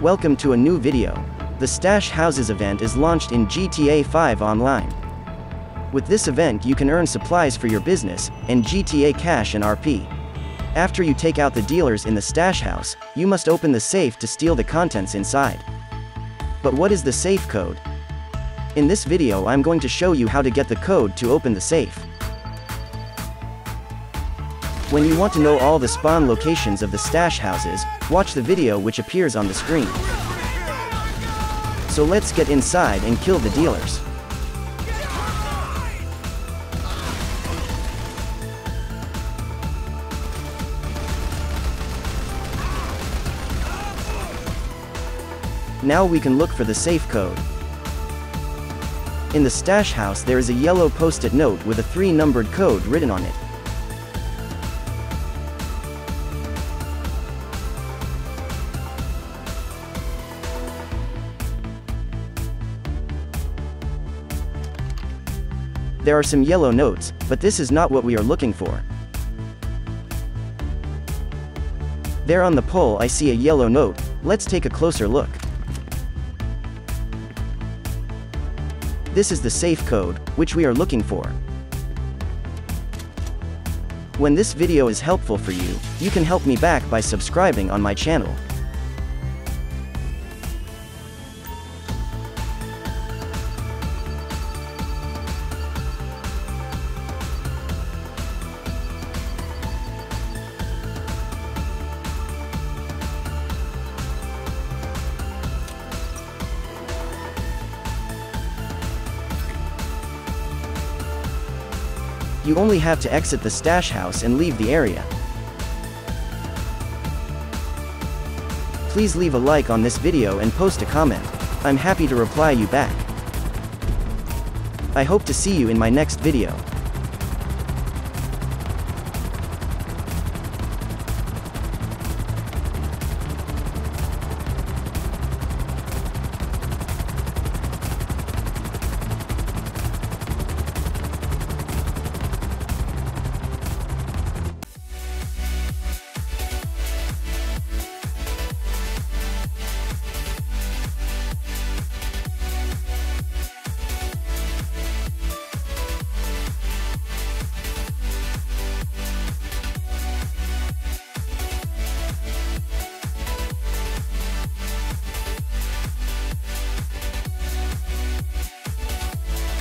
Welcome to a new video. The Stash Houses event is launched in GTA 5 Online. With this event you can earn supplies for your business, and GTA Cash and RP. After you take out the dealers in the stash house, you must open the safe to steal the contents inside. But what is the safe code? In this video I'm going to show you how to get the code to open the safe. When you want to know all the spawn locations of the stash houses, watch the video which appears on the screen. So let's get inside and kill the dealers. Now we can look for the safe code. In the stash house there is a yellow post-it note with a three-numbered code written on it. There are some yellow notes, but this is not what we are looking for. There on the pole I see a yellow note, let's take a closer look. This is the safe code, which we are looking for. When this video is helpful for you, you can help me back by subscribing on my channel. You only have to exit the stash house and leave the area. Please leave a like on this video and post a comment. I'm happy to reply you back. I hope to see you in my next video.